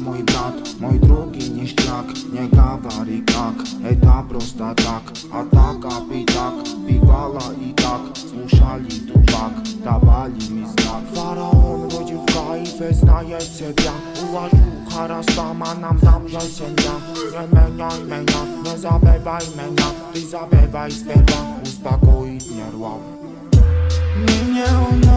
mój brat Mój drugi nie szlak, nie gawar i kak Ej ta prosta tak, a i tak Piwala i tak, słuszali tu pak Dawali mi znak. Faraon rodził w kaife, znaje się Uważu harastama nam zamrzaj sędzia Nie meniaj menia, nie zabywaj menia Ty zabywaj z uspokój mnie rłam. Nie, nie, nie